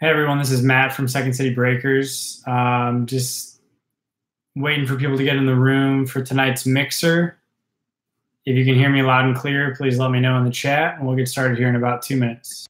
Hey everyone, this is Matt from Second City Breakers. Um, just waiting for people to get in the room for tonight's mixer. If you can hear me loud and clear, please let me know in the chat, and we'll get started here in about two minutes.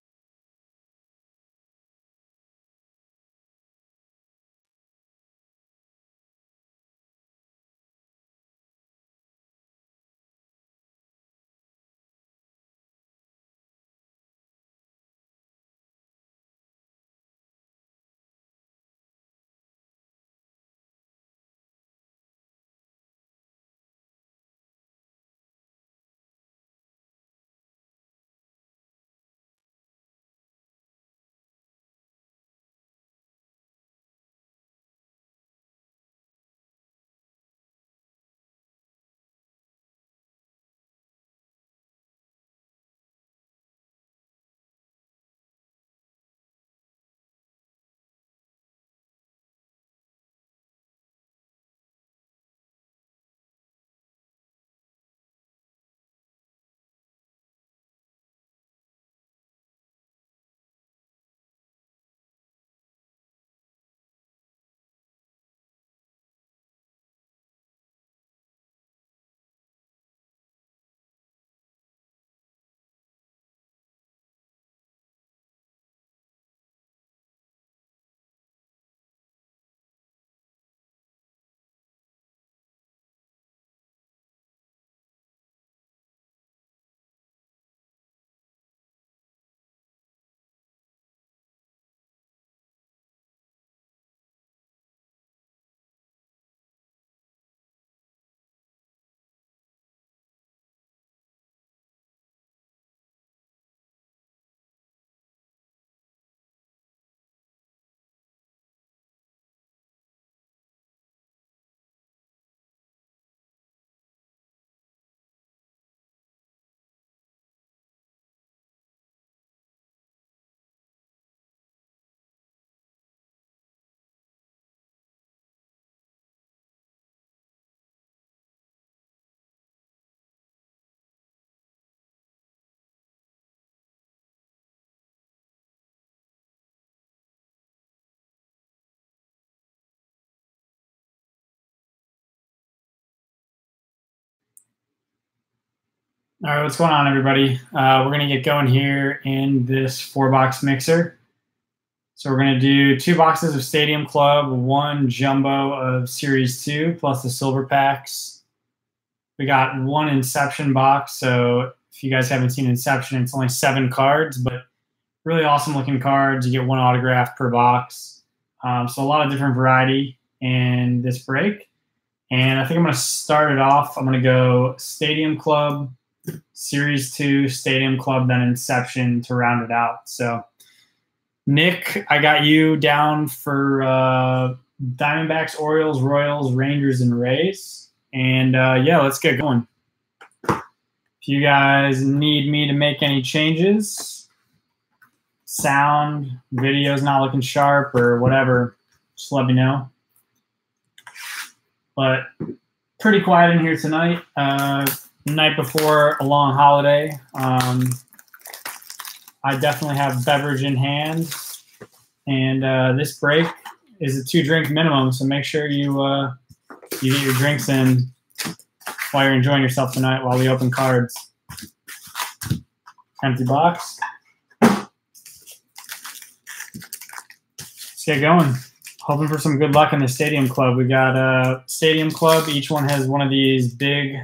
All right, what's going on, everybody? Uh, we're going to get going here in this four box mixer. So we're going to do two boxes of Stadium Club, one jumbo of Series 2, plus the silver packs. We got one Inception box. So if you guys haven't seen Inception, it's only seven cards, but really awesome looking cards. You get one autograph per box. Um, so a lot of different variety in this break. And I think I'm going to start it off. I'm going to go Stadium Club Series 2, Stadium Club, then Inception to round it out. So, Nick, I got you down for uh, Diamondbacks, Orioles, Royals, Rangers, and Rays. And uh, yeah, let's get going. If you guys need me to make any changes, sound, video's not looking sharp, or whatever, just let me know. But pretty quiet in here tonight. Uh, night before a long holiday. Um, I definitely have beverage in hand, and uh, this break is a two drink minimum. So make sure you uh, you get your drinks in while you're enjoying yourself tonight while we open cards. Empty box. Let's get going. Hoping for some good luck in the Stadium Club. We got a uh, Stadium Club. Each one has one of these big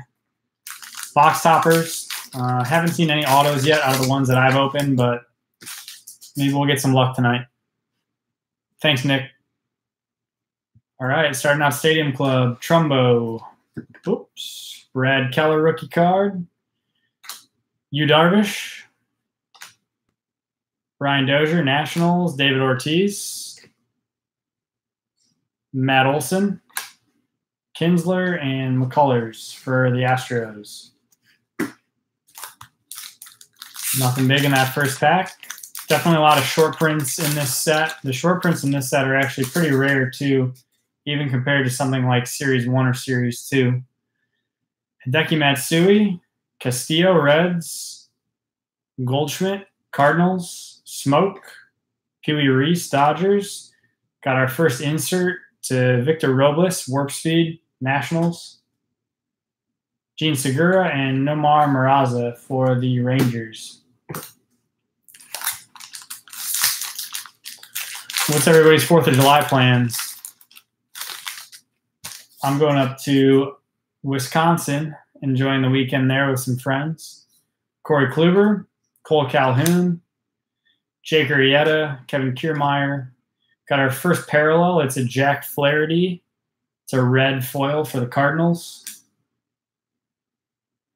box toppers. Uh, haven't seen any autos yet out of the ones that I've opened, but maybe we'll get some luck tonight. Thanks, Nick. All right, starting out Stadium Club, Trumbo. Oops. Brad Keller rookie card. Yu Darvish. Brian Dozier, Nationals. David Ortiz. Matt Olson. Kinsler and McCullers for the Astros. Nothing big in that first pack. Definitely a lot of short prints in this set. The short prints in this set are actually pretty rare too, even compared to something like Series 1 or Series 2. Hideki Matsui, Castillo Reds, Goldschmidt, Cardinals, Smoke, Wee Reese, Dodgers. Got our first insert to Victor Robles, Warp Speed, Nationals. Jean Segura and Nomar Mazara for the Rangers. What's everybody's 4th of July plans? I'm going up to Wisconsin, enjoying the weekend there with some friends. Corey Kluber, Cole Calhoun, Jake Arrieta, Kevin Kiermaier. Got our first parallel. It's a Jack Flaherty. It's a red foil for the Cardinals.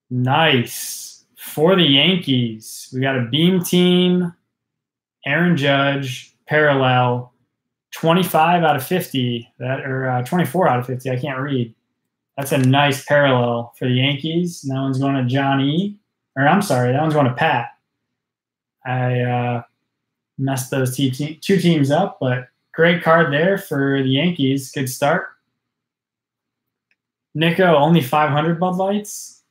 Nice. For the Yankees, we got a beam team, Aaron Judge, parallel, 25 out of 50, that or uh, 24 out of 50. I can't read. That's a nice parallel for the Yankees. And that one's going to Johnny, or I'm sorry, that one's going to Pat. I uh, messed those two teams up, but great card there for the Yankees. Good start. Nico, only 500 Bud Lights.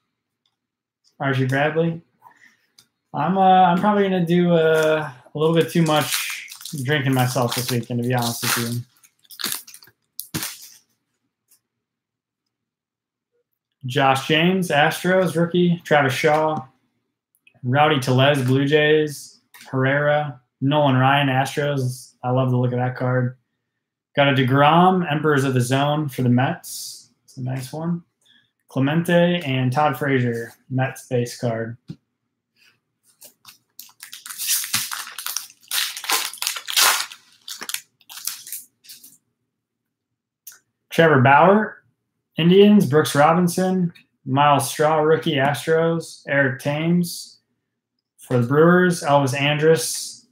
Archie Bradley. I'm uh, I'm probably gonna do uh, a little bit too much drinking myself this weekend, to be honest with you. Josh James, Astros rookie. Travis Shaw, Rowdy Tellez, Blue Jays. Herrera, Nolan Ryan, Astros. I love the look of that card. Got a DeGrom, Emperors of the Zone for the Mets. It's a nice one. Clemente and Todd Frazier, Mets base card. Trevor Bauer, Indians, Brooks Robinson, Myles Straw, rookie, Astros, Eric Thames for the Brewers, Elvis Andrus.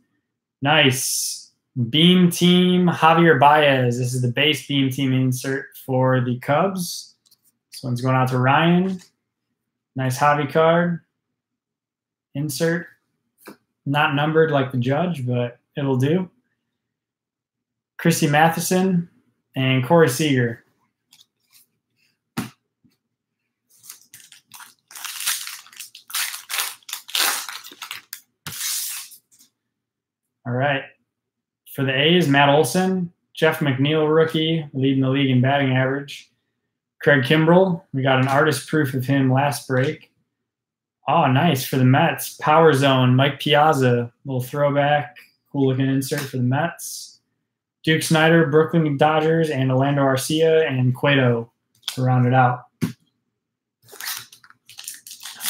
Nice. Beam team, Javier Baez. This is the base beam team insert for the Cubs. This one's going out to Ryan. Nice hobby card. Insert. Not numbered like the judge, but it'll do. Christy Mathewson and Corey Seager. All right. For the A's, Matt Olson, Jeff McNeil, rookie, leading the league in batting average. Craig Kimbrel, we got an artist proof of him last break. Oh, nice for the Mets. Power Zone, Mike Piazza, little throwback, cool looking insert for the Mets. Duke Snider, Brooklyn Dodgers, and Orlando Arcia and Cueto to round it out.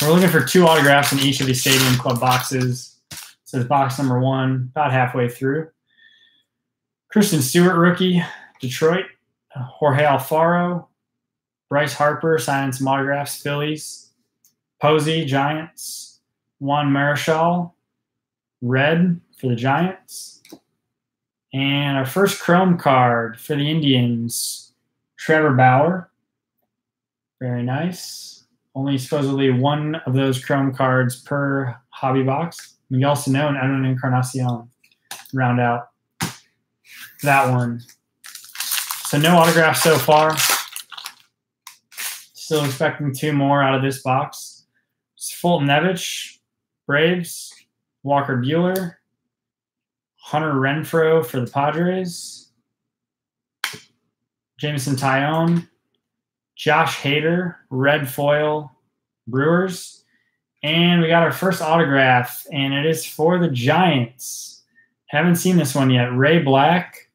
We're looking for two autographs in each of these Stadium Club boxes. Says box number one, about halfway through. Christin Stewart, rookie, Detroit. Jorge Alfaro, Bryce Harper some autographs, Phillies. Posey, Giants. Juan Marichal, red for the Giants. And our first Chrome card for the Indians, Trevor Bauer. Very nice. Only supposedly one of those Chrome cards per hobby box. Miguel and Edwin Encarnacion round out that one. So no autographs so far. Still expecting two more out of this box. It's Foltynewicz, Braves, Walker Buehler, Hunter Renfroe for the Padres, Jameson Taillon, Josh Hader, red foil, Brewers. And we got our first autograph, and it is for the Giants. Haven't seen this one yet. Ray Black,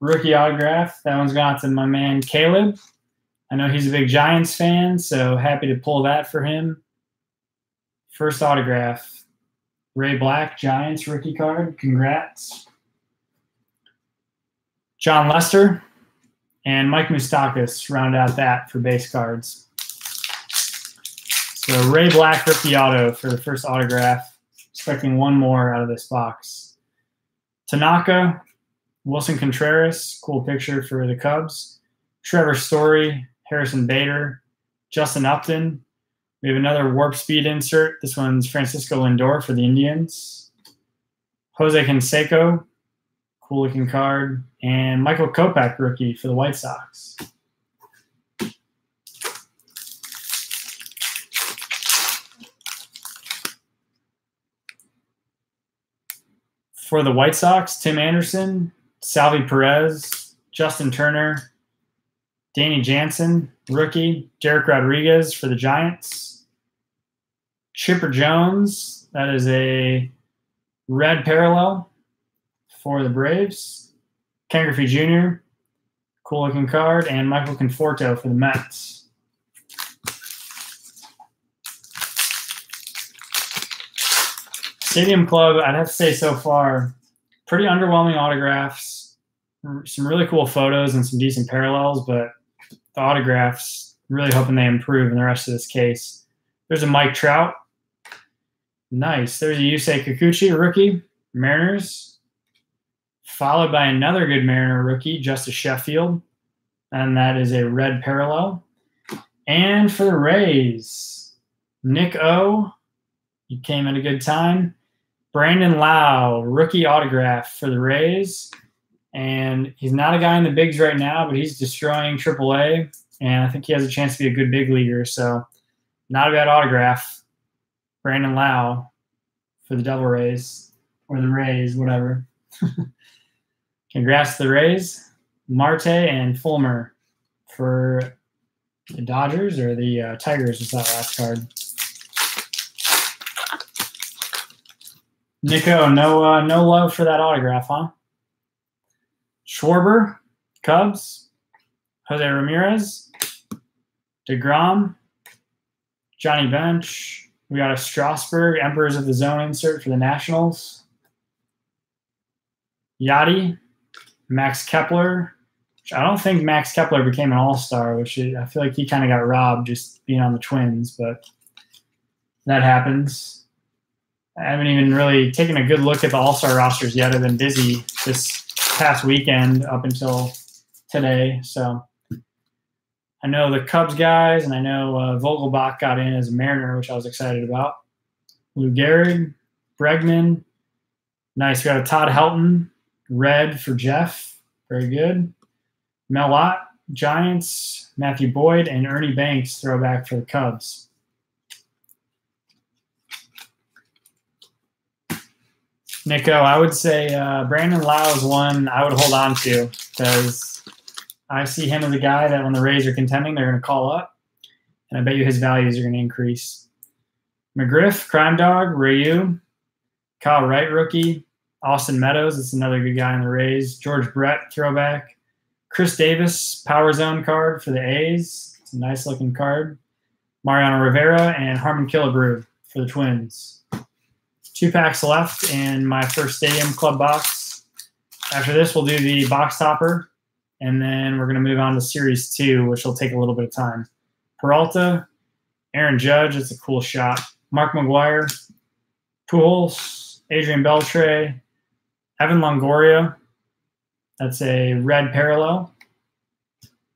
rookie autograph. That one's gone to my man Caleb. I know he's a big Giants fan, so happy to pull that for him. First autograph, Ray Black, Giants rookie card. Congrats. Jon Lester and Mike Moustakas round out that for base cards. So Ray Black rookie auto for the first autograph. Expecting one more out of this box. Tanaka, Willson Contreras, cool picture for the Cubs. Trevor Story, Harrison Bader, Justin Upton. We have another warp speed insert. This one's Francisco Lindor for the Indians. Jose Canseco, cool looking card. And Michael Kopech, rookie for the White Sox. For the White Sox, Tim Anderson, Salvy Perez, Justin Turner, Danny Jansen, rookie, Dereck Rodriguez for the Giants, Chipper Jones, that is a red parallel for the Braves, Ken Griffey Jr., cool looking card, and Michael Conforto for the Mets. Stadium Club, I'd have to say so far, pretty underwhelming autographs, some really cool photos and some decent parallels, but the autographs, really hoping they improve in the rest of this case. There's a Mike Trout. Nice. There's a Yusei Kikuchi, rookie, Mariners. Followed by another good Mariner rookie, Justus Sheffield. And that is a red parallel. And for the Rays, Nick O. He came at a good time. Brandon Lowe, rookie autograph for the Rays. And he's not a guy in the bigs right now, but he's destroying AAA. And I think he has a chance to be a good big leaguer. So, not a bad autograph. Brandon Lowe for the Devil Rays or the Rays, whatever. Congrats to the Rays. Marte and Fulmer for the Dodgers or the uh, Tigers was that last card. Nico, no uh, no love for that autograph, huh? Schwarber, Cubs, Jose Ramirez, DeGrom, Johnny Bench. We got a Strasburg, Emperors of the Zone insert for the Nationals. Yachty, Max Kepler. I don't think Max Kepler became an All Star, which I feel like he kind of got robbed just being on the Twins, but that happens. I haven't even really taken a good look at the All Star rosters yet. I've been busy this past weekend up until today. So I know the Cubs guys, and I know uh, Vogelbach got in as a Mariner, which I was excited about. Lou Gehrig, Bregman. Nice. We got a Todd Helton, red for Jeff. Very good. Mel Ott, Giants. Matthew Boyd, and Ernie Banks, throwback for the Cubs. Nico, I would say uh, Brandon is one I would hold on to because I see him as a guy that when the Rays are contending, they're going to call up, and I bet you his values are going to increase. McGriff, Crime Dog, Ryu, Kyle Wright, rookie, Austin Meadows, it's another good guy in the Rays. George Brett, throwback. Chris Davis, Power Zone card for the A's. It's a nice looking card. Mariano Rivera and Harmon Killebrew for the Twins two packs left in my first Stadium Club box. After this, we'll do the box topper, and then we're going to move on to Series 2, which will take a little bit of time. Peralta, Aaron Judge, it's a cool shot. Mark McGwire, Pujols, Adrian Beltre, Evan Longoria, that's a red parallel.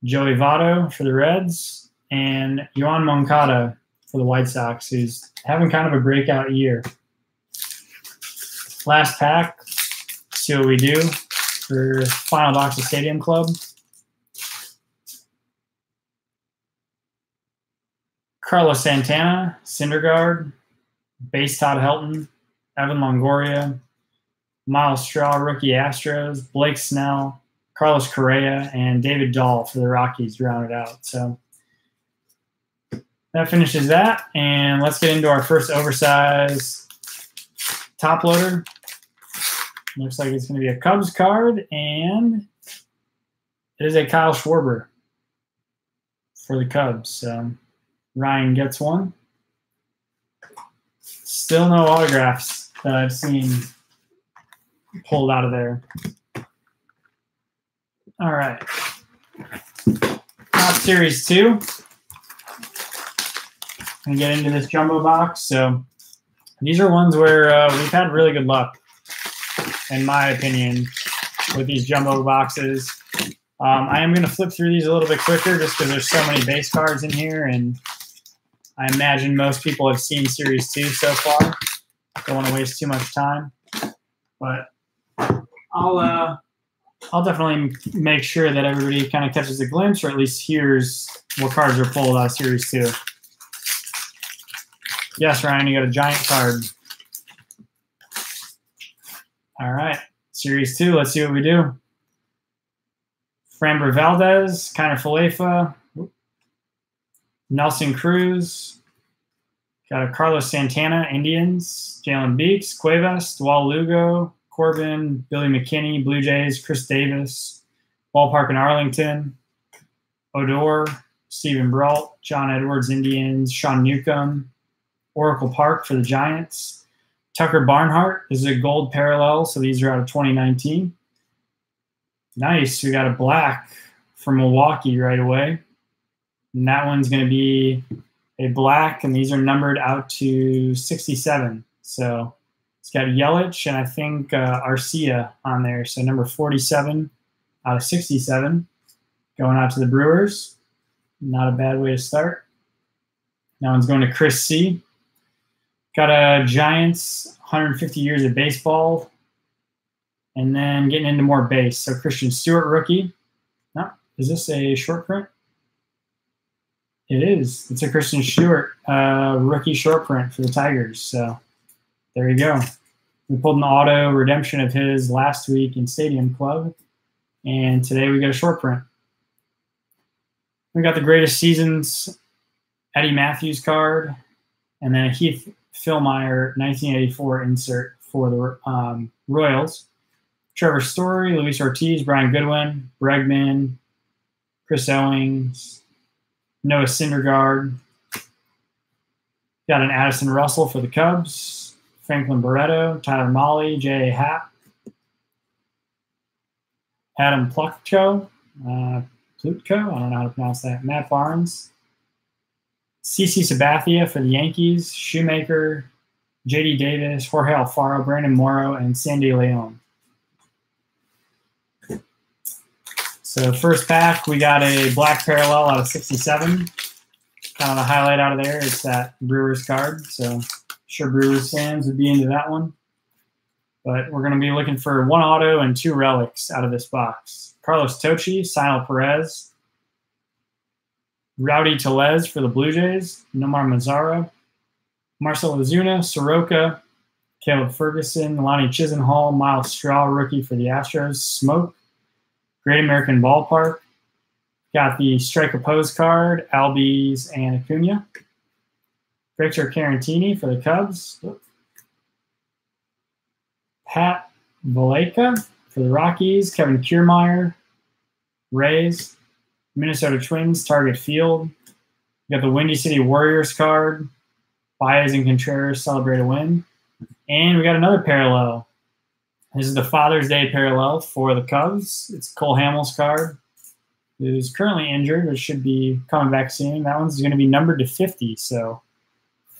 Joey Votto for the Reds, and Yoan Moncada for the White Sox, who's having kind of a breakout year. Last pack. See what we do for final box of Stadium Club. Carlos Santana, Syndergaard, base Todd Helton, Evan Longoria, Myles Straw, rookie Astros, Blake Snell, Carlos Correa, and David Dahl for the Rockies rounded out. So that finishes that. And let's get into our first oversized top loader. Looks like it's going to be a Cubs card, and it is a Kyle Schwarber for the Cubs. Ryan gets one. Still no autographs that I've seen pulled out of there. All right. Topps Series 2. And get into this jumbo box. So these are ones where uh, we've had really good luck in my opinion, with these jumbo boxes. Um, I am going to flip through these a little bit quicker just because there's so many base cards in here, and I imagine most people have seen Series 2 so far. Don't want to waste too much time, but I'll uh, I'll definitely make sure that everybody kind of catches a glimpse, or at least hears what cards are pulled out of Series 2. Yes, Ryan, you got a giant card. All right, series two. Let's see what we do. Framber Valdez, Kiner Falefa, Nelson Cruz, got a Carlos Santana, Indians, Jalen Beeks, Cuevas, Dawel Lugo, Corbin, Billy McKinney, Blue Jays, Chris Davis, Ballpark in Arlington, Odor, Steven Brault, John Edwards, Indians, Sean Newcomb, Oracle Park for the Giants. Tucker Barnhart is a gold parallel, so these are out of 2019. Nice. We got a black from Milwaukee right away. And that one's going to be a black, and these are numbered out to 67. So it's got Yelich and I think uh, Arcia on there. So number 47 out of 67 going out to the Brewers. Not a bad way to start. That one's going to Chris C. Got a Giants 150 years of baseball. And then getting into more base. So Christin Stewart, rookie. No, is this a short print? It is. It's a Christin Stewart uh, rookie short print for the Tigers. So there you go. We pulled an auto redemption of his last week in Stadium Club. And today we got a short print. We got the greatest seasons Eddie Mathews card, and then a Heath Fillmyer 1984 insert for the um, Royals. Trevor Story, Luis Ortiz, Brian Goodwin, Bregman, Chris Owings, Noah Syndergaard. Got an Addison Russell for the Cubs, Franklin Barreto, Tyler Mahle, J.A. Happ, Adam Plutko, uh, Plutko, I don't know how to pronounce that, Matt Barnes, CC Sabathia for the Yankees, Shoemaker, JD Davis, Jorge Alfaro, Brandon Morrow, and Sandy Leon. So first pack, we got a black parallel out of 67. Kind of the highlight out of there is that Brewers card. So sure Brewers fans would be into that one. But we're going to be looking for one auto and two relics out of this box. Carlos Tocci, Cionel Perez, Rowdy Tellez for the Blue Jays, Nomar Mazara, Marcell Ozuna, Soroka, Caleb Ferguson, Lonnie Chisenhall, Myles Straw, rookie for the Astros, Smoke, Great American Ballpark. Got the Strike a Pose card, Albies and Acuna. Victor Caratini for the Cubs. Pat Valaika for the Rockies. Kevin Kiermaier, Rays. Minnesota Twins, Target Field. We got the Windy City Warriors card. Baez and Contreras celebrate a win. And we got another parallel. This is the Father's Day parallel for the Cubs. It's Cole Hamels card, who's currently injured, but should be coming back soon. That one's going to be numbered to 50, so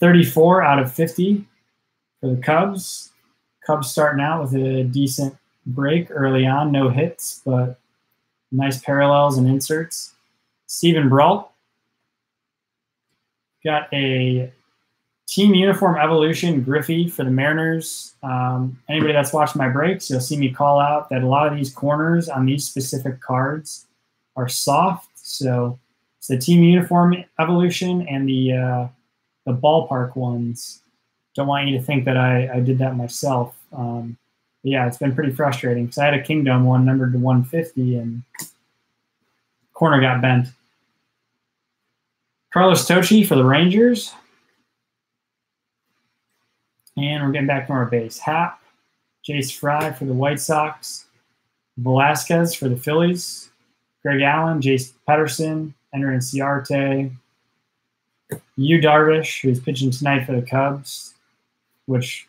34 out of 50 for the Cubs. Cubs starting out with a decent break early on, no hits, but nice parallels and inserts. Steven Brault got a Team Uniform Evolution Griffey for the Mariners. Um, anybody that's watched my breaks, you'll see me call out that a lot of these corners on these specific cards are soft. So it's the Team Uniform Evolution and the uh, the ballpark ones. Don't want you to think that I, I did that myself. Um, yeah, it's been pretty frustrating because I had a Kingdom one numbered to 150 and corner got bent. Carlos Tocci for the Rangers. And we're getting back to our base. Happ, Jace Fry for the White Sox, Velasquez for the Phillies, Greg Allen, Jace Peterson, Ender Inciarte, Yu Darvish, who's pitching tonight for the Cubs, which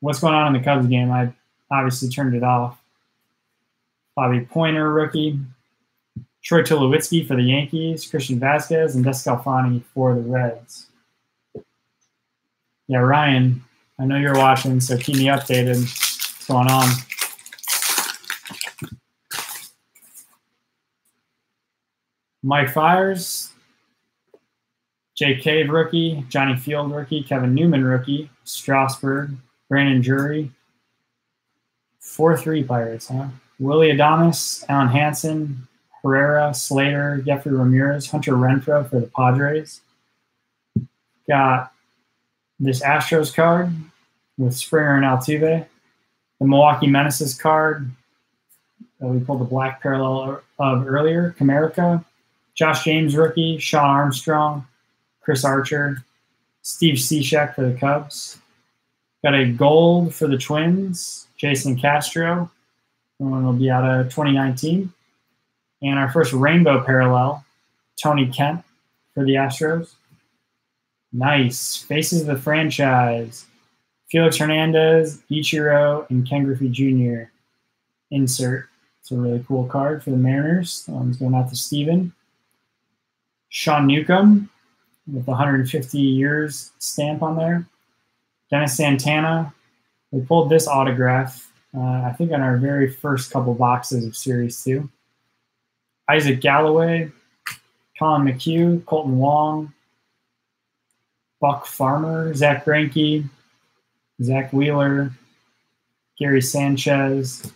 what's going on in the Cubs game? I obviously turned it off. Bobby Poyner, rookie. Troy Tulowitzki for the Yankees, Christian Vasquez, and DeSclafani for the Reds. Yeah, Ryan, I know you're watching, so keep me updated. What's going on? Mike Fiers, Jake Cave rookie, Johnny Field rookie, Kevin Newman rookie, Strasburg, Brandon Drury, 4-3 Pirates, huh? Willy Adames, Alen Hanson, Herrera, Slater, Jeffrey Ramirez, Hunter Renfroe for the Padres. Got this Astros card with Springer and Altuve. The Milwaukee Menaces card we pulled the black parallel of earlier. Comerica, Josh James rookie, Shawn Armstrong, Chris Archer, Steve Cishek for the Cubs. Got a gold for the Twins, Jason Castro. One will be out of 2019. And our first rainbow parallel, Tony Kemp for the Astros. Nice. Faces of the franchise. Felix Hernandez, Ichiro, and Ken Griffey Jr. Insert. It's a really cool card for the Mariners. That one's going out to Steven. Sean Newcomb with the 150 years stamp on there. Dennis Santana. We pulled this autograph, uh, I think, on our very first couple boxes of Series 2. Isaac Galloway, Collin McHugh, Kolten Wong, Buck Farmer, Zack Greinke, Zack Wheeler, Gary Sanchez,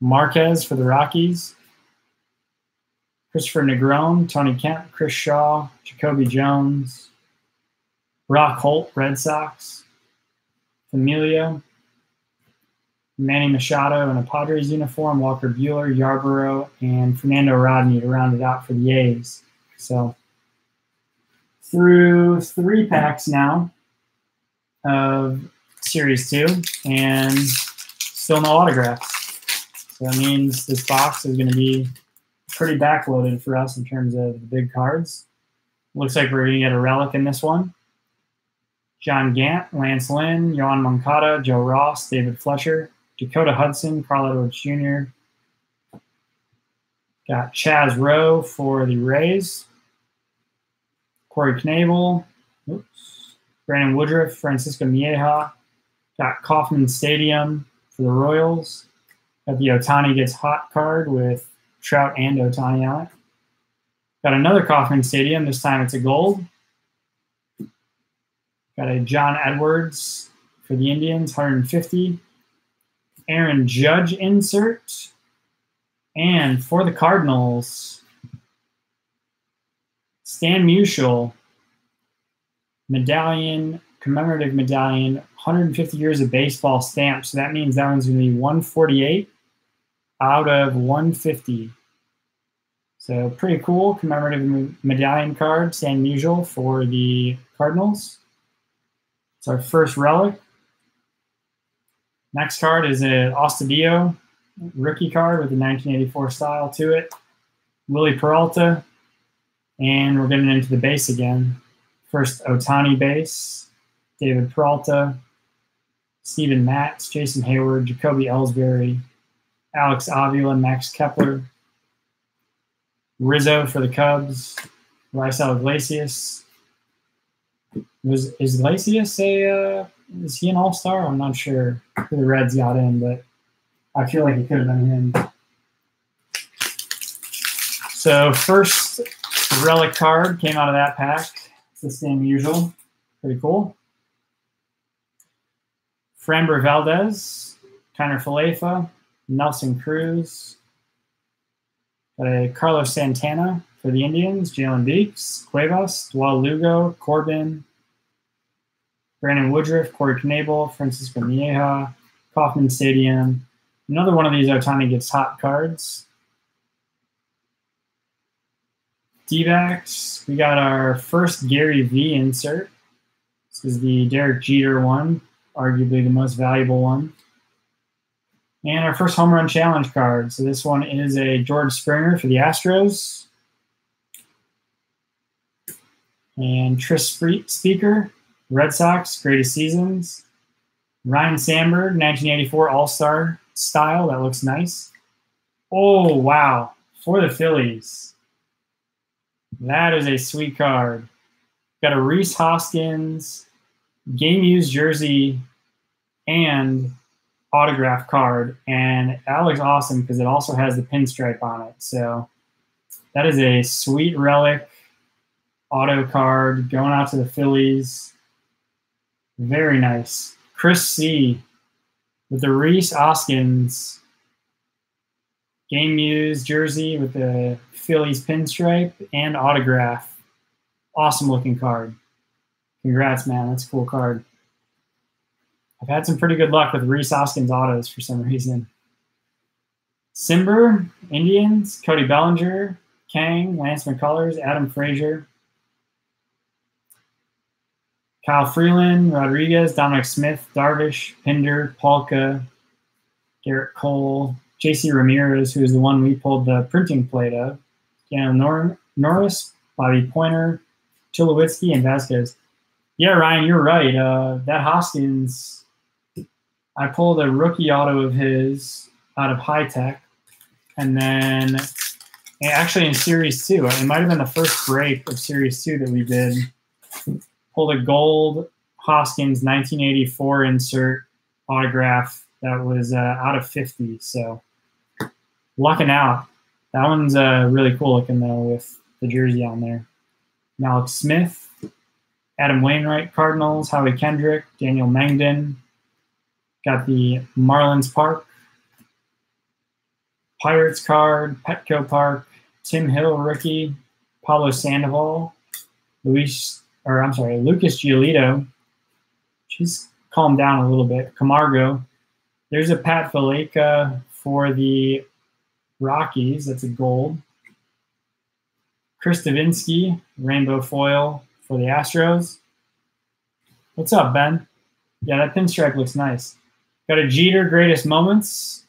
Marquez for the Rockies, Kristopher Negron, Tony Kemp, Chris Shaw, Jacoby Jones, Brock Holt, Red Sox, Familia, Manny Machado in a Padres uniform, Walker Buehler, Yarborough, and Fernando Rodney to round it out for the A's. So through three packs now of Series 2 and still no autographs. So that means this box is going to be pretty backloaded for us in terms of the big cards. Looks like we're going to get a relic in this one. John Gant, Lance Lynn, Yoan Moncada, Joe Ross, David Fletcher, Dakota Hudson, Carl Edwards Jr. Got Chaz Roe for the Rays. Corey Knebel, oops, Brandon Woodruff, Francisco Mejia. Got Kauffman Stadium for the Royals. Got the Ohtani Gets Hot card with Trout and Ohtani on it. Got another Kauffman Stadium. This time it's a gold. Got a John Edwards for the Indians, 150. Aaron Judge insert. And for the Cardinals, Stan Musial, medallion, commemorative medallion, 150 years of baseball stamp. So that means that one's going to be 148 out of 150. So pretty cool commemorative medallion card, Stan Musial for the Cardinals. It's our first relic. Next card is an Astudillo rookie card with the 1984 style to it. Wily Peralta. And we're getting into the base again. First Ohtani base, David Peralta, Steven Matz, Jason Heyward, Jacoby Ellsbury, Alex Avila, Max Kepler, Rizzo for the Cubs, Raisel Iglesias. Was is Iglesias a uh, is he an All Star? I'm not sure who the Reds got in, but I feel like it could have been him. So first relic card came out of that pack. It's the same usual. Pretty cool. Framber Valdez, Kiner Falefa, Nelson Cruz, a Carlos Santana for the Indians, Jalen Beeks, Cuevas, Dawel Lugo, Corbin, Brandon Woodruff, Corey Knebel, Francisco Mejia, Kauffman Stadium. Another one of these Ohtani gets hot cards. D-backs, we got our first Gary V insert. This is the Derek Jeter one, arguably the most valuable one. And our first home run challenge card. So this one is a George Springer for the Astros. And Tris Speaker, Red Sox, greatest seasons. Ryne Sandberg, 1984 All Star style. That looks nice. Oh, wow. For the Phillies. That is a sweet card. Got a Rhys Hoskins game used jersey and autograph card, and that looks awesome because it also has the pinstripe on it. So that is a sweet relic auto card going out to the Phillies. Very nice. Chris C with the Rhys Hoskins game used jersey with the Phillies pinstripe and autograph. Awesome looking card. Congrats, man. That's a cool card. I've had some pretty good luck with Rhys Hoskins autos for some reason. Cimber, Indians, Cody Bellinger, Kang, Lance McCullers, Adam Frazier, Kyle Freeland, Rodriguez, Dominic Smith, Darvish, Pinder, Palka, Gerrit Cole, JC Ramirez, who is the one we pulled the printing plate of, Daniel Nor- Norris, Bobby Poyner, Tulowitzki, and Vasquez. Yeah, Ryan, you're right. Uh, that Hoskins, I pulled a rookie auto of his out of High Tek. And then actually in series two, it might have been the first break of series two that we did. Pulled a gold Hoskins 1984 insert autograph that was uh, out of 50. So lucking out. That one's uh, really cool looking though with the jersey on there. Mallex Smith, Adam Wainwright, Cardinals, Howie Kendrick, Daniel Mengden. Got the Marlins Park, Pirates card, Petco Park, Tim Hill rookie, Pablo Sandoval, Luis, or I'm sorry, Lucas Giolito. She's calmed down a little bit. Camargo. There's a Pat Valaika for the Rockies. That's a gold. Chris Devenski, rainbow foil for the Astros. What's up, Ben? Yeah, that pinstripe looks nice. Got a Jeter greatest moments,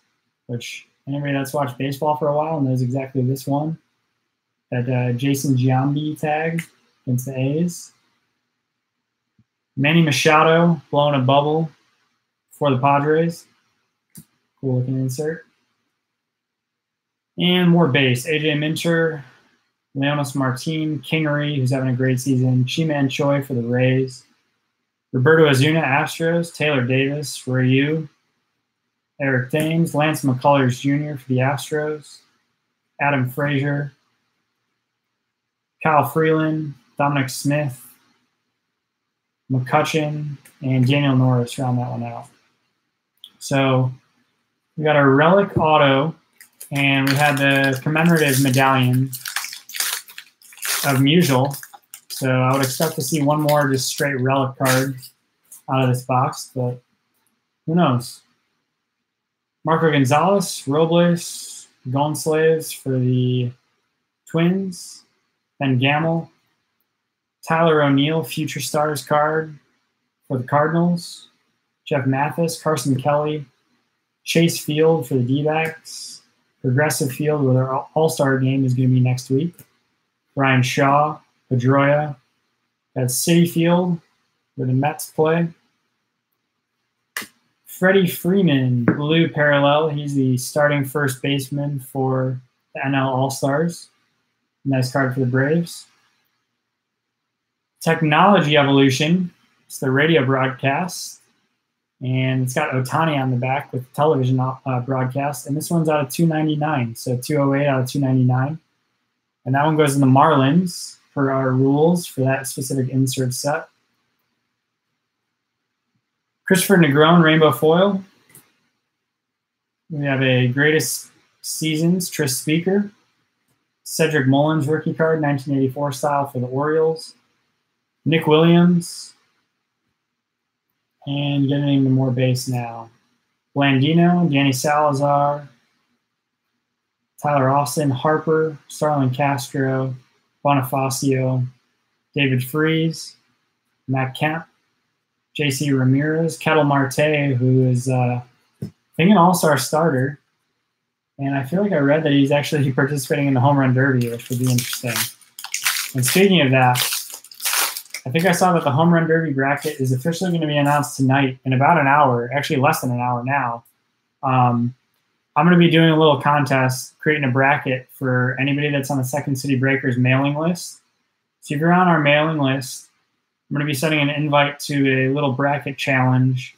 which anybody that's watched baseball for a while knows exactly this one. That uh, Jason Giambi tag against the A's. Manny Machado blowing a bubble for the Padres. Cool looking insert. And more base. AJ Minter, Leonys Martin, Kingery, who's having a great season, Ji-Man Choi for the Rays, Roberto Osuna, Astros, Taylor Davis, Ryu, Eric Thames, Lance McCullers Jr. for the Astros, Adam Frazier, Kyle Freeland, Dominic Smith, McCutchen, and Daniel Norris round that one out. So we got our relic auto, and we had the commemorative medallion of Musial. So I would expect to see one more just straight relic card out of this box, but who knows? Marco Gonzalez, Robles, Gonsalves for the Twins, Ben Gamel, Tyler O'Neill, Future Stars card for the Cardinals, Jeff Mathis, Carson Kelly, Chase Field for the D Progressive Field, where their All Star game is going to be next week. Bryan Shaw, Pedroia. Got Citi Field, where the Mets play. Freddie Freeman, blue parallel. He's the starting first baseman for the NL All Stars. Nice card for the Braves. Technology Evolution. It's the radio broadcast and it's got Ohtani on the back with the television uh, broadcast. And this one's out of 299, so 208 out of 299. And that one goes in the Marlins for our rules for that specific insert set. Kristopher Negron Rainbow Foil. We have a Greatest Seasons Tris Speaker. Cedric Mullins rookie card, 1984 style for the Orioles. Nick Williams, and getting into more base now. Blandino, Danny Salazar, Tyler Austin, Harper, Starlin Castro, Bonifacio, David Freese, Matt Kemp, JC Ramirez, Ketel Marte, who is, uh, I think, an all star starter. And I feel like I read that he's actually participating in the home run derby, which would be interesting. And speaking of that, I think I saw that the home run derby bracket is officially going to be announced tonight in about an hour, actually less than an hour now. Um, I'm going to be doing a little contest, creating a bracket for anybody that's on the Second City Breakers mailing list. So if you're on our mailing list, I'm going to be sending an invite to a little bracket challenge.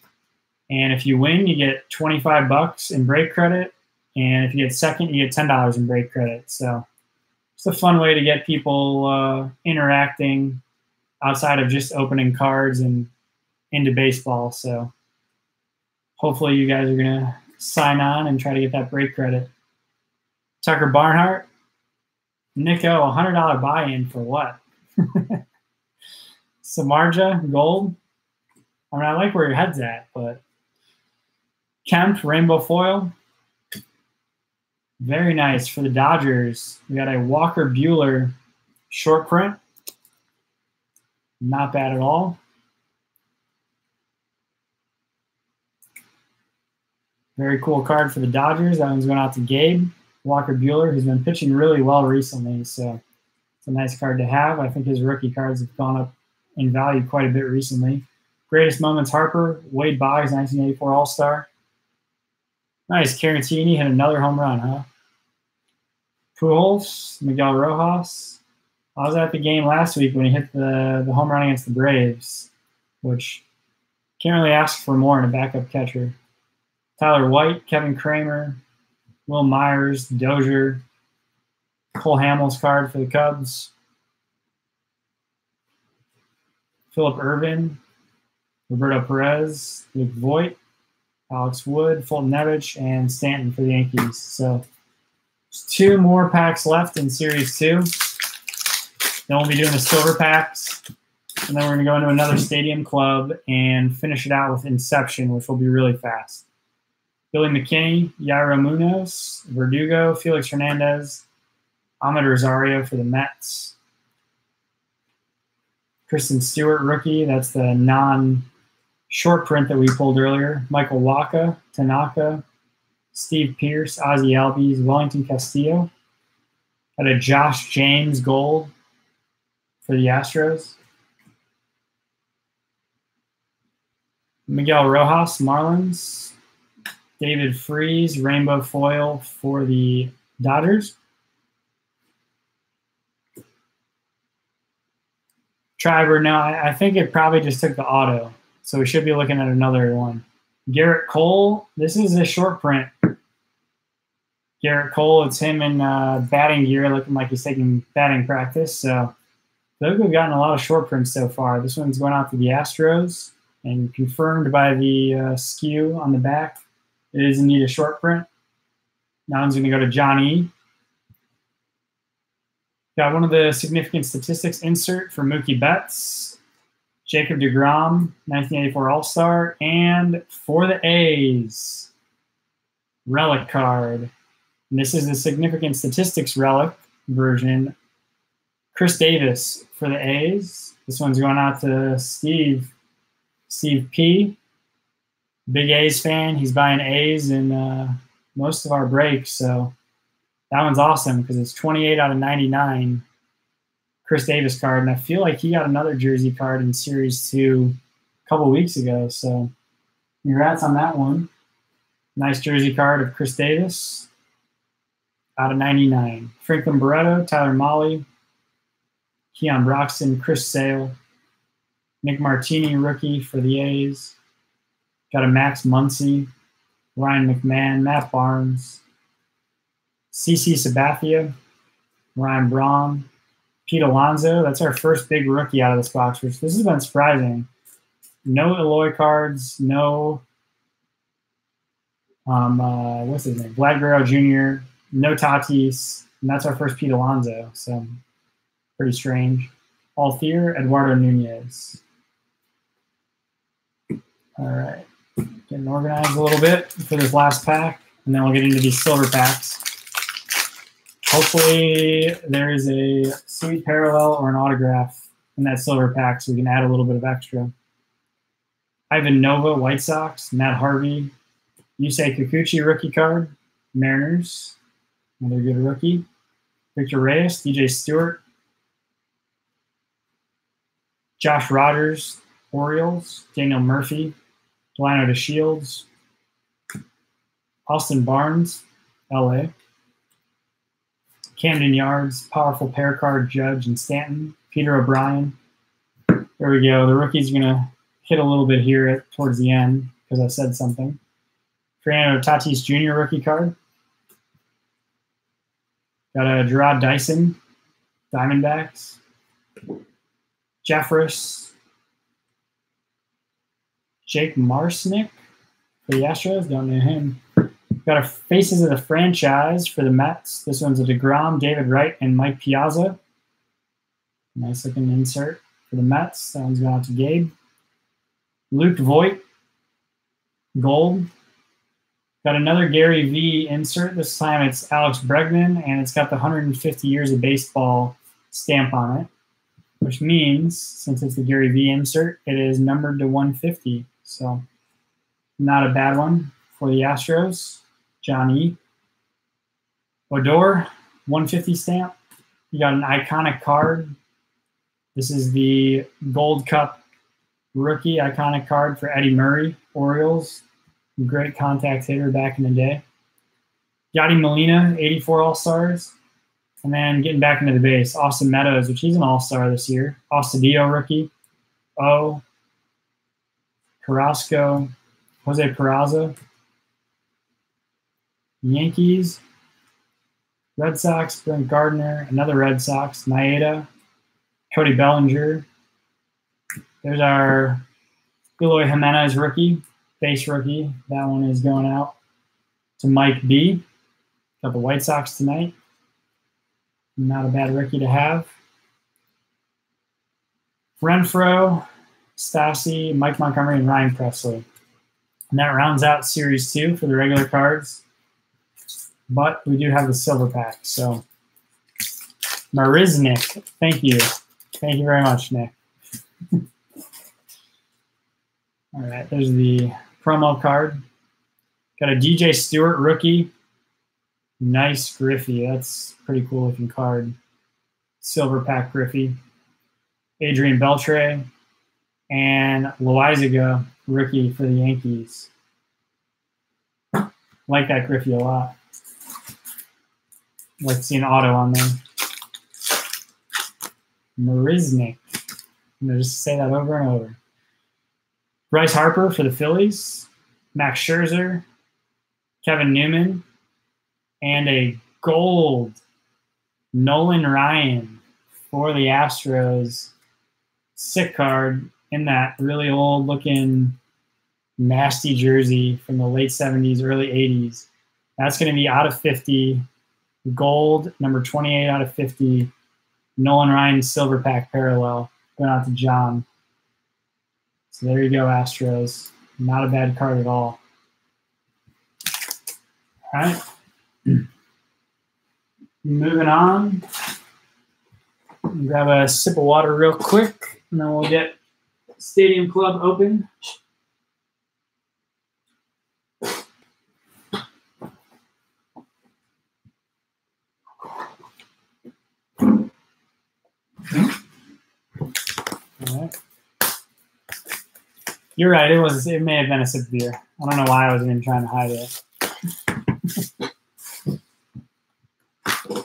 And if you win, you get 25 bucks in break credit. And if you get second, you get $10 in break credit. So it's a fun way to get people uh, interacting outside of just opening cards and into baseball. So hopefully you guys are going to sign on and try to get that break credit. Tucker Barnhart, Nico, $100 buy in for what? Samardzija, gold. I mean, I like where your head's at, but Kemp, rainbow foil. Very nice for the Dodgers. We got a Walker Buehler short print. Not bad at all. Very cool card for the Dodgers. That one's going out to Gabe Walker Buehler, who's been pitching really well recently. So it's a nice card to have. I think his rookie cards have gone up in value quite a bit recently. Greatest moments Harper, Wade Boggs, 1984 All Star. Nice. Caratini hit another home run, huh? Pujols, Miguel Rojas. I was at the game last week when he hit the, the home run against the Braves, which can't really ask for more in a backup catcher. Tyler White, Kevin Kramer, Wil Myers, Dozier, Cole Hamels card for the Cubs. Phillip Ervin, Roberto Perez, Luke Voit, Alex Wood, Foltynewicz, and Stanton for the Yankees. So two more packs left in Series 2. Then we'll be doing the silver packs. And then we're going to go into another stadium club and finish it out with Inception, which will be really fast. Billy McKinney, Yairo Munoz, Verdugo, Felix Hernandez, Amed Rosario for the Mets. Christin Stewart, rookie. That's the non short print that we pulled earlier. Michael Wacha, Tanaka, Steve Pearce, Ozzie Albies, Wellington Castillo. Got a Josh James gold for the Astros. Miguel Rojas, Marlins. David Freese, rainbow foil for the Dodgers. Triber, no, I, I think it probably just took the auto. So we should be looking at another one. Gerrit Cole, this is a short print. Gerrit Cole, it's him in uh, batting gear, looking like he's taking batting practice. So we've gotten a lot of short prints so far. This one's going out to the Astros and confirmed by the uh, SKU on the back. It is indeed a short print. Now I'm going to go to Johnny. Got one of the significant statistics insert for Mookie Betts, Jacob DeGrom, 1984 All Star, and for the A's, relic card. And this is the significant statistics relic version. Khris Davis for the A's. This one's going out to Steve, Steve P. Big A's fan. He's buying A's in uh, most of our breaks, so that one's awesome because it's 28 out of 99 Khris Davis card, and I feel like he got another jersey card in Series 2 a couple weeks ago. So congrats on that one. Nice jersey card of Khris Davis out of 99. Franklin Barreto, Tyler Mahle, Keon Broxton, Chris Sale, Nick Martini, rookie for the A's. Got a Max Muncy, Ryan McMahon, Matt Barnes, CC Sabathia, Ryan Braun, Pete Alonso. That's our first big rookie out of this box, which this has been surprising. No Eloy cards, no um, uh, what's his name? Vlad Guerrero Jr., no Tatis, and that's our first Pete Alonso. So pretty strange. Althier, Eduardo Nunez. All right. Getting organized a little bit for this last pack, and then we'll get into these silver packs. Hopefully, there is a sweet parallel or an autograph in that silver pack so we can add a little bit of extra. Ivan Nova, White Sox, Matt Harvey, Yusei Kikuchi rookie card, Mariners, another good rookie. Victor Reyes, DJ Stewart, Josh Rogers, Orioles, Daniel Murphy, Delino Shields, Austin Barnes, LA. Camden Yards, powerful pair card, Judge and Stanton, Peter O'Brien. There we go. The rookie's are going to hit a little bit here at, towards the end because I said something. Fernando Tatis Jr. rookie card. Got a Jarrod Dyson, Diamondbacks. Jeffress, Jake Marisnick for the Astros. Don't know him. Got a Faces of the Franchise for the Mets. This one's a DeGrom, David Wright, and Mike Piazza. Nice looking insert for the Mets. That one's going out to Gabe. Luke Voit, gold. Got another Gary V insert. This time it's Alex Bregman, and it's got the 150 years of baseball stamp on it, which means since it's the Gary V insert, it is numbered to 150. So not a bad one for the Astros. Johnny Odor, 150 stamp. You got an iconic card. This is the Gold Cup rookie iconic card for Eddie Murray, Orioles. Great contact hitter back in the day. Yadi Molina, 84 All Stars. And then getting back into the base, Austin Meadows, which he's an All Star this year. Austin Dio rookie. O. Carrasco. Jose Peraza. Yankees. Red Sox, Brent Gardner. Another Red Sox, Maeda. Cody Bellinger. There's our Eloy Jimenez rookie, base rookie. That one is going out to Mike B. Got the White Sox tonight. Not a bad rookie to have. Renfroe, Stassi, Mike Montgomery, and Ryan Pressly. And that rounds out Series 2 for the regular cards. But we do have the silver pack. So, Marisnick, thank you. Thank you very much, Nick. All right, there's the promo card. Got a DJ Stewart rookie. Nice Griffey. That's pretty cool looking card. Silver pack Griffey. Adrian Beltre and Loaisiga rookie for the Yankees. Like that Griffey a lot. Like to see an auto on there. Marisnick. I'm going to just say that over and over. Bryce Harper for the Phillies. Max Scherzer. Kevin Newman. And a gold Nolan Ryan for the Astros. Sick card in that really old looking nasty jersey from the late 70s, early 80s. That's going to be out of 50. Gold, number 28 out of 50. Nolan Ryan silver pack parallel going out to John. So there you go, Astros. Not a bad card at all. All right. Moving on. Grab a sip of water real quick, and then we'll get Stadium Club open. You're right. It was. It may have been a sip of beer. I don't know why I was even trying to hide it.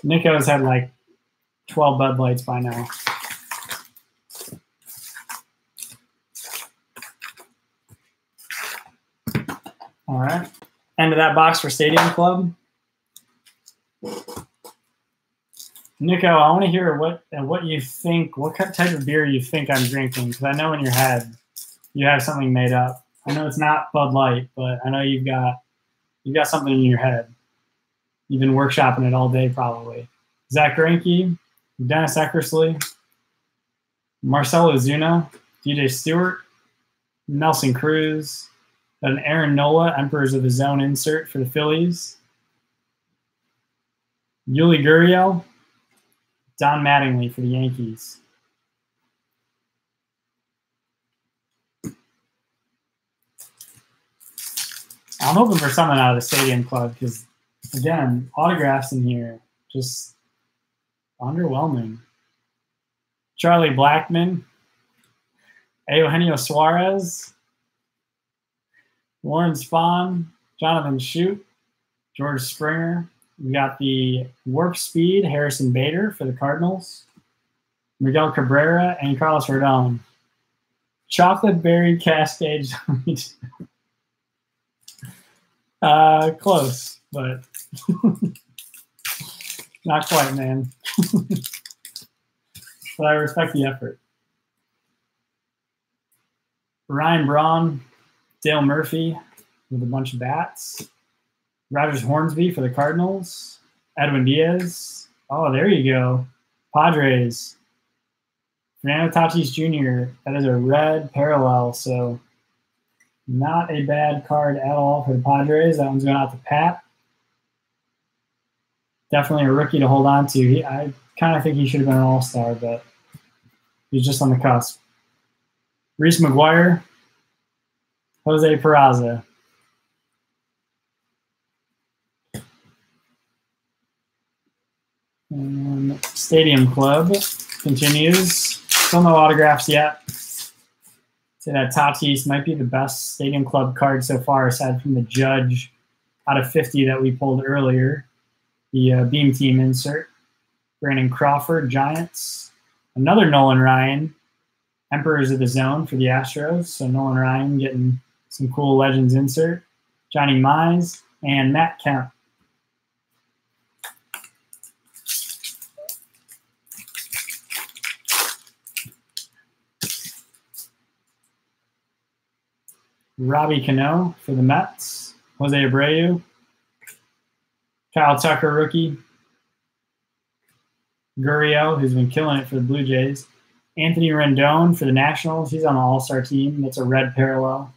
Nico's had like 12 Bud Lights by now. All right. End of that box for Stadium Club. Nico, I want to hear what what you think. What type of beer you think I'm drinking? Because I know in your head you have something made up. I know it's not Bud Light, but I know you've got you've got something in your head. You've been workshopping it all day, probably. Zack Greinke, Dennis Eckersley, Marcell Ozuna, DJ Stewart, Nelson Cruz, an Aaron Nola, Emperors of the Zone insert for the Phillies, Yuli Gurriel, Don Mattingly for the Yankees. I'm hoping for someone out of the Stadium Club because, again, autographs in here just underwhelming. Charlie Blackmon, Eugenio Suarez, Warren Spahn, Jonathan Schoop, George Springer, we got the Warp Speed, Harrison Bader for the Cardinals, Miguel Cabrera, and Carlos Rodon. Chocolate Berry Cascade. uh, close, but not quite, man. but I respect the effort. Ryan Braun, Dale Murphy with a bunch of bats. Rogers Hornsby for the Cardinals. Edwin Diaz. Oh, there you go. Padres. Fernando Tatis Jr. That is a red parallel. So Not a bad card at all for the Padres. That one's going out to Pat. Definitely a rookie to hold on to. He, I kind of think he should have been an all star, but he's just on the cusp. Reese McGuire, Jose Peraza. And Stadium Club continues. Still no autographs yet. Say that Tatis might be the best Stadium Club card so far, aside from the Judge out of 50 that we pulled earlier. The uh, Beam Team insert. Brandon Crawford, Giants. Another Nolan Ryan, Emperors of the Zone for the Astros. So Nolan Ryan getting some cool Legends insert. Johnny Mize and Matt Kemp. Robbie Cano for the Mets. Jose Abreu. Kyle Tucker, rookie. Gurriel, who's been killing it for the Blue Jays. Anthony Rendon for the Nationals. He's on the All Star team. That's a red parallel.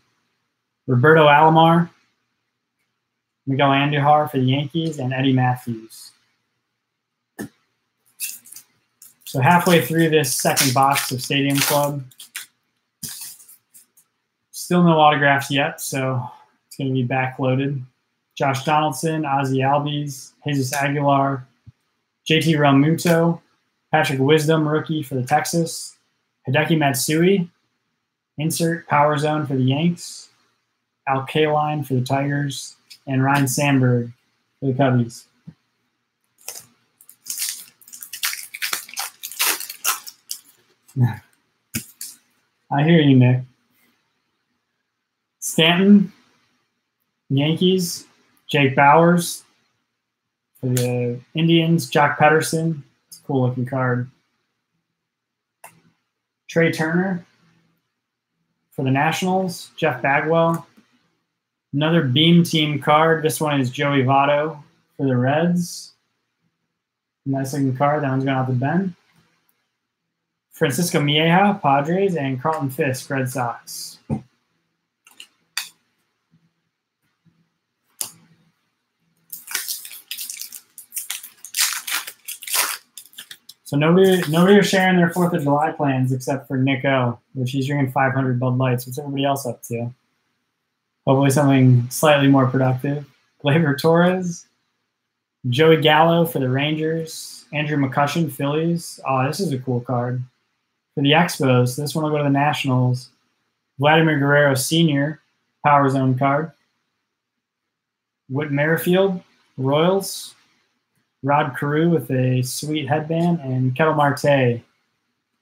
Roberto Alomar. Miguel Andujar for the Yankees. And Eddie Mathews. So halfway through this second box of Stadium Club. Still no autographs yet, so it's going to be backloaded. Josh Donaldson, Ozzie Albies, Jesus Aguilar, JT Realmuto, Patrick Wisdom, rookie for the Texas, Hideki Matsui, insert Power Zone for the Yanks, Al Kaline for the Tigers, and Ryne Sandberg for the Cubbies. I hear you, Nick. Stanton, Yankees, Jake Bauers for the Indians, Joc Pederson. It's a cool looking card. Trea Turner for the Nationals, Jeff Bagwell. Another Beam Team card. This one is Joey Votto for the Reds. Nice looking card. That one's going out to Ben. Francisco Mejia, Padres, and Carlton Fisk, Red Sox. So nobody, nobody was sharing their Fourth of July plans except for Nick O, which he's drinking 500 Bud Lights. What's everybody else up to? Hopefully something slightly more productive. Gleyber Torres, Joey Gallo for the Rangers, Andrew McCutchen, Phillies. Oh, this is a cool card. For the Expos, this one will go to the Nationals. Vladimir Guerrero Sr., Power Zone card. Whit Merrifield, Royals. Rod Carew with a sweet headband, and Ketel Marte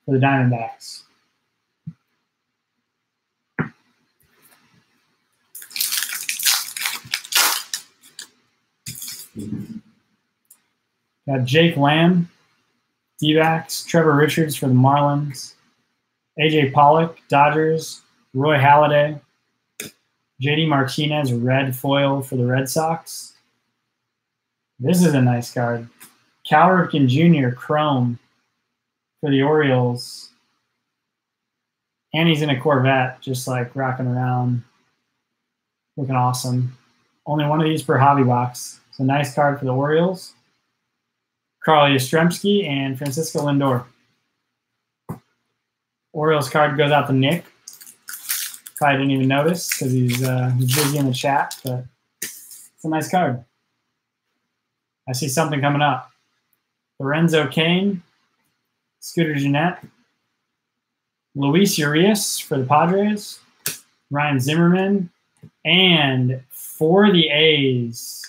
for the Diamondbacks. Got Jake Lamb, D-backs, Trevor Richards for the Marlins, AJ Pollock, Dodgers, Roy Halladay, JD Martinez, red foil for the Red Sox, this is a nice card. Cal Ripken Jr. Chrome for the Orioles. And he's in a Corvette, just like rocking around. Looking awesome. Only one of these per hobby box. It's a nice card for the Orioles. Carl Yastrzemski and Francisco Lindor. Orioles card goes out to Nick. Probably didn't even notice because he's, uh, busy in the chat, but it's a nice card. I see something coming up. Lorenzo Cain, Scooter Gennett, Luis Urias for the Padres, Ryan Zimmerman, and for the A's,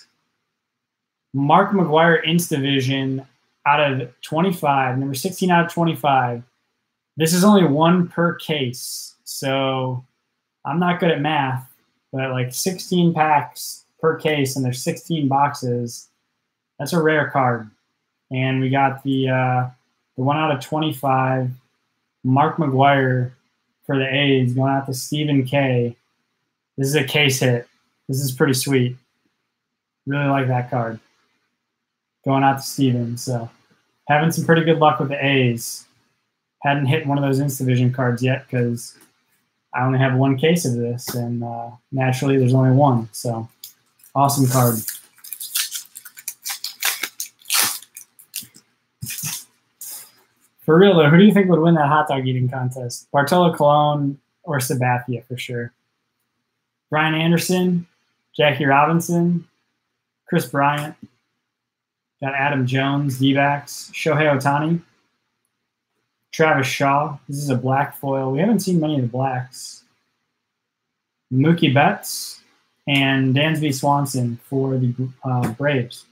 Mark McGwire Instavision out of 25, number 16 out of 25. This is only one per case. So I'm not good at math, but like 16 packs per case, and there's 16 boxes that's a rare card. And we got the uh, the one out of 25, Mark McGwire for the A's going out to Stephen K. This is a case hit. This is pretty sweet. Really like that card. Going out to Steven. So having some pretty good luck with the A's. Hadn't hit one of those Instavision cards yet because I only have one case of this, and uh, naturally, there's only one. So, awesome card. For real though, who do you think would win that hot dog eating contest? Bartolo Colon or Sabathia for sure? Brian Anderson, Jackie Robinson, Kris Bryant, got Adam Jones, D-backs, Shohei Ohtani, Travis Shaw. This is a black foil. We haven't seen many of the blacks. Mookie Betts and Dansby Swanson for the uh, Braves.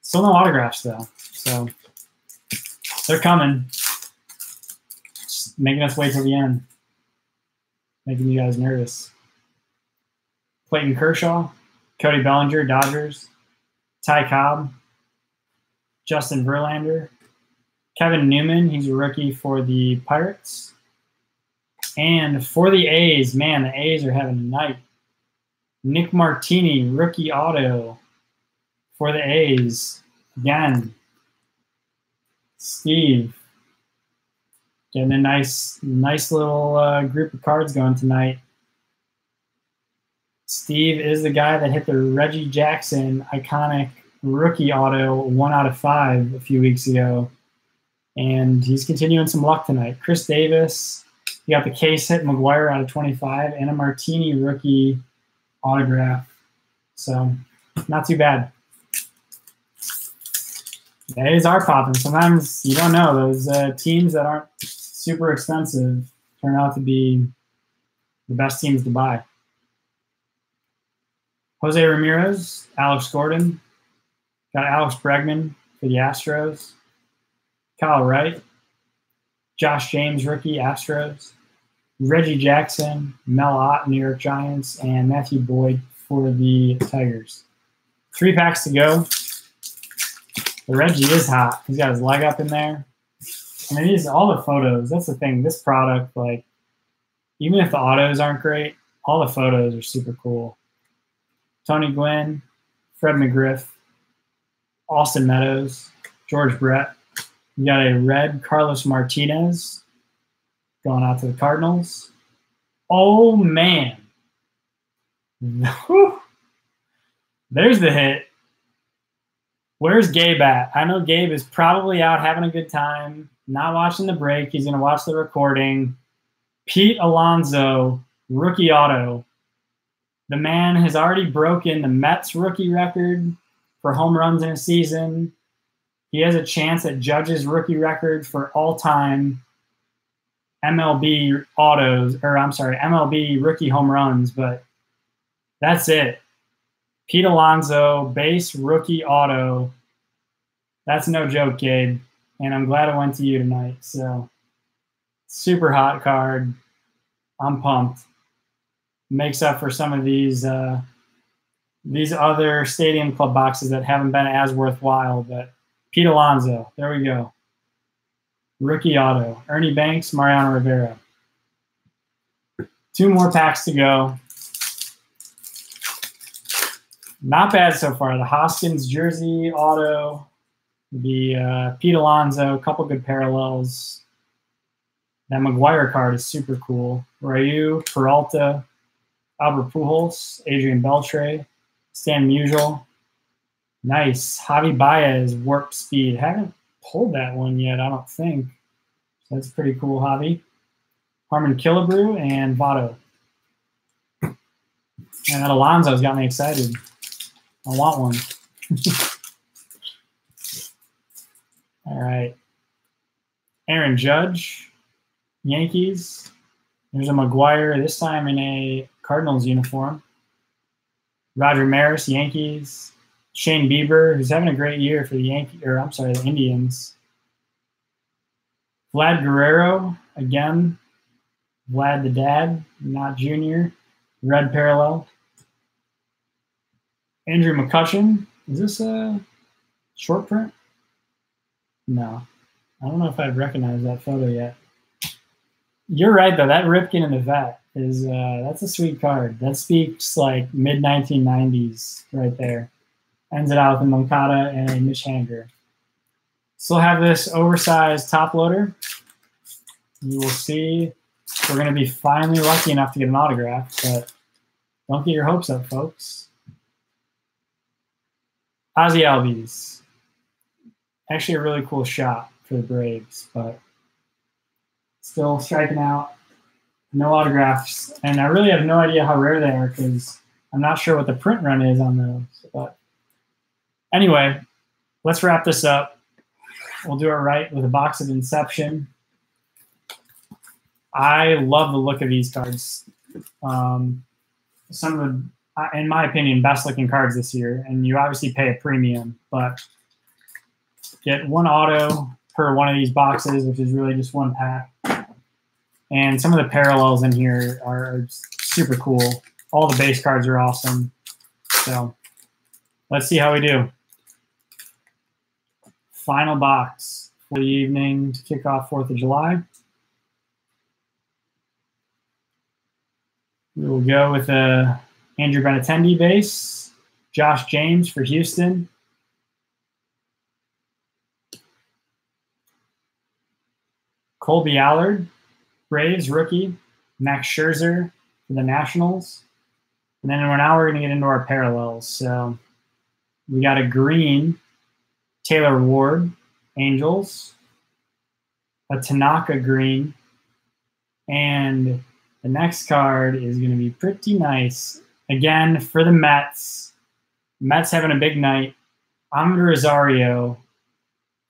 Still no autographs though, so they're coming. Just making us wait till the end, making you guys nervous. Clayton Kershaw, Cody Bellinger, Dodgers, Ty Cobb, Justin Verlander, Kevin Newman, he's a rookie for the Pirates. And for the A's, man, the A's are having a night. Nick Martini, rookie auto for the A's. Again, Steve getting a nice, nice little uh, group of cards going tonight. Steve is the guy that hit the Reggie Jackson iconic rookie auto one out of five a few weeks ago. And he's continuing some luck tonight. Khris Davis, he got the case hit McGwire out of 25 and a Martini rookie autograph. So not too bad. Days are popping. Sometimes you don't know. Those uh, teams that aren't super expensive turn out to be the best teams to buy. Jose Ramirez, Alex Gordon, got Alex Bregman for the Astros, Kyle Wright, Josh James, rookie Astros, Reggie Jackson, Mel Ott, New York Giants, and Matthew Boyd for the Tigers. Three packs to go. The Reggie is hot. He's got his leg up in there. I mean, these all the photos. That's the thing. This product, like, even if the autos aren't great, all the photos are super cool. Tony Gwynn, Fred McGriff, Austin Meadows, George Brett. You got a red Carlos Martinez going out to the Cardinals. Oh man. There's the hit. Where's Gabe at? I know Gabe is probably out having a good time, not watching the break. He's going to watch the recording. Pete Alonso, rookie auto. The man has already broken the Mets rookie record for home runs in a season. He has a chance at Judge's rookie record for all time MLB autos, or I'm sorry, MLB rookie home runs, but that's it. Pete Alonso, base rookie auto. That's no joke, Gabe. And I'm glad I went to you tonight. So, super hot card. I'm pumped makes up for some of these uh, these other stadium club boxes that haven't been as worthwhile. But Pete Alonso, there we go. Rookie auto. Ernie Banks, Mariano Rivera. Two more packs to go. Not bad so far. The Hoskins jersey auto, the uh, Pete Alonso, a couple good parallels. That McGwire card is super cool. Ryu, Peralta, Albert Pujols, Adrian Beltre, Stan Musial. Nice. Javi Baez, warp speed. Haven't pulled that one yet, I don't think. That's pretty cool, Javi. Harmon Killebrew and Votto. And that Alonso's got me excited. I want one. All right. Aaron Judge, Yankees. There's a McGwire, this time in a Cardinals uniform. Roger Maris, Yankees. Shane Bieber, who's having a great year for the Yankee, or I'm sorry, the Indians. Vlad Guerrero, again. Vlad the dad, not junior. Red parallel. Andrew McCutchen. Is this a short print? No. I don't know if I've recognized that photo yet. You're right though. That Ripken in the vet is uh, that's a sweet card. That speaks like mid 1990s right there. Ends it out with a Moncada and a Mitch Haniger. Still have this oversized top loader. You will see we're going to be finally lucky enough to get an autograph, but don't get your hopes up, folks. Ozzie Albies. Actually, a really cool shot for the Braves, but still striking out. No autographs, and I really have no idea how rare they are because I'm not sure what the print run is on those. But anyway, let's wrap this up. We'll do it right with a box of Inception. I love the look of these cards. Um, some of the, in my opinion, best looking cards this year. And you obviously pay a premium, but get one auto per one of these boxes, which is really just one pack. And some of the parallels in here are super cool. All the base cards are awesome. So let's see how we do. Final box for the evening to kick off 4th of July. We will go with a Andrew Benintendi base, Josh James for Houston. Kolby Allard, Braves rookie, Max Scherzer for the Nationals. And then now we're going to get into our parallels. So we got a green Taylor Ward, Angels, a Tanaka green, and the next card is going to be pretty nice. Again, for the Mets. Mets having a big night. Amed Rosario,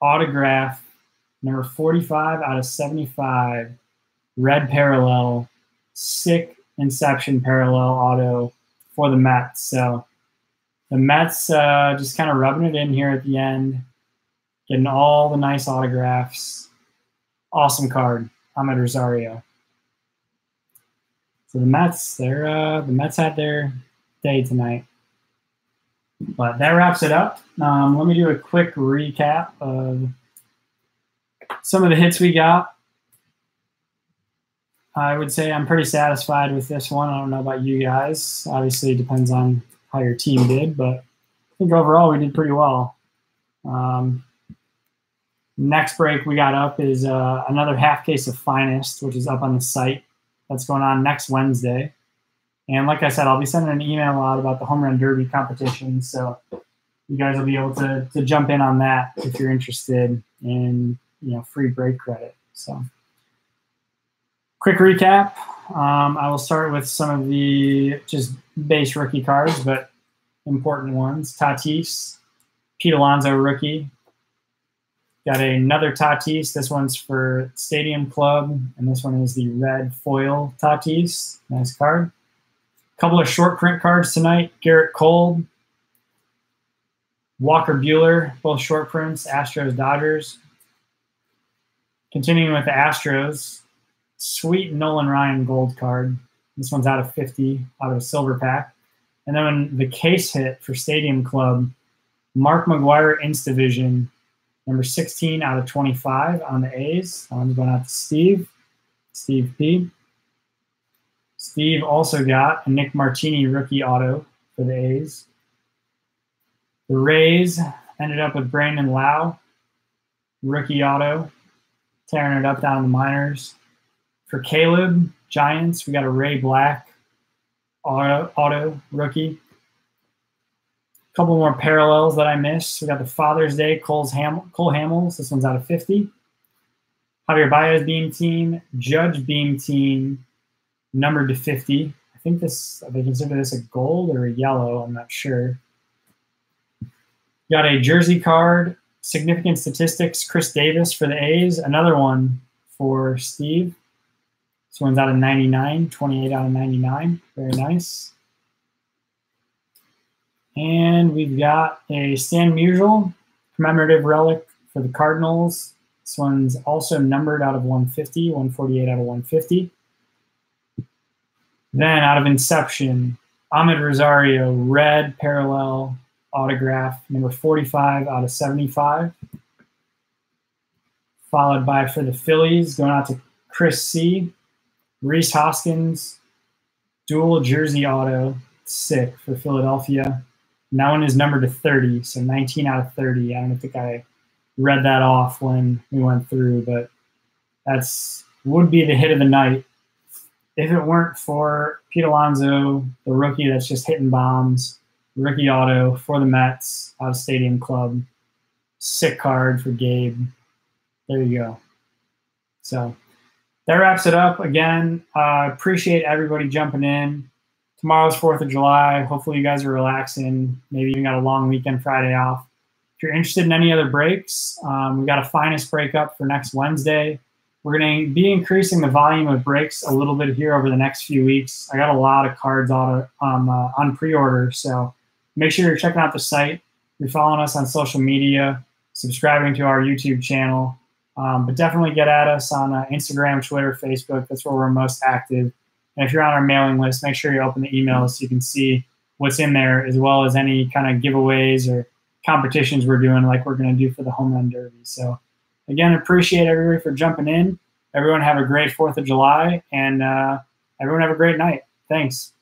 autograph, number 45 out of 75, red parallel, sick Inception parallel auto for the Mets. So the Mets uh, just kind of rubbing it in here at the end, getting all the nice autographs. Awesome card, Amed Rosario. So the Mets, they're uh, the Mets had their day tonight. But that wraps it up. Um, let me do a quick recap of some of the hits we got. I would say I'm pretty satisfied with this one. I don't know about you guys. Obviously, it depends on how your team did, but I think overall we did pretty well. Um, next break we got up is uh, another half case of Finest, which is up on the site that's going on next Wednesday. And like I said, I'll be sending an email out about the home run derby competition. So you guys will be able to, to jump in on that if you're interested in you know free break credit. So quick recap. Um, I will start with some of the just base rookie cards, but important ones. Tatis, Pete Alonso rookie, Got another Tatis. This one's for Stadium Club, and this one is the red foil Tatis. Nice card. Couple of short print cards tonight. Gerrit Cole, Walker Buehler, both short prints. Astros, Dodgers. Continuing with the Astros, sweet Nolan Ryan gold card. This one's out of 50, out of a silver pack. And then the case hit for Stadium Club, Mark McGwire Instavision Number 16 out of 25 on the A's. I'm going out to Steve, Steve P. Steve also got a Nick Martini rookie auto for the A's. The Rays ended up with Brandon Lowe, rookie auto, tearing it up down the minors. For Caleb, Giants, we got a Ray Black auto, auto rookie A couple more parallels that I missed. We got the Father's Day, Cole's Ham- Cole Hamels. This one's out of 50. Javier Baez Beam Team, Judge Beam Team, numbered to 50. I think this, they consider this a gold or a yellow. I'm not sure. Got a jersey card, significant statistics, Khris Davis for the A's. Another one for Steve. This one's out of 99, 28 out of 99. Very nice. And we've got a Stan Musial commemorative relic for the Cardinals. This one's also numbered out of 150, 148 out of 150. Then out of Inception, Amed Rosario, red parallel autograph, number 45 out of 75. Followed by for the Phillies, going out to Chris C. Rhys Hoskins, dual jersey auto, sick for Philadelphia. And that one is numbered to 30, so 19 out of 30. I don't think I read that off when we went through, but that's would be the hit of the night if it weren't for Pete Alonso, the rookie that's just hitting bombs, rookie auto for the Mets out of Stadium Club, sick card for Gabe. There you go. So that wraps it up. Again, uh, appreciate everybody jumping in. Tomorrow's 4th of July. Hopefully, you guys are relaxing. Maybe even got a long weekend Friday off. If you're interested in any other breaks, um, we got a finest break up for next Wednesday. We're going to be increasing the volume of breaks a little bit here over the next few weeks. I got a lot of cards on, um, uh, on pre-order, so make sure you're checking out the site. You're following us on social media, subscribing to our YouTube channel, um, but definitely get at us on uh, Instagram, Twitter, Facebook. That's where we're most active. And if you're on our mailing list, make sure you open the emails so you can see what's in there, as well as any kind of giveaways or competitions we're doing, like we're going to do for the home run derby. So again, appreciate everybody for jumping in. Everyone have a great 4th of July, and uh, everyone have a great night. Thanks.